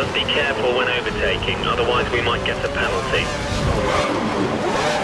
Just be careful when overtaking, otherwise we might get a penalty.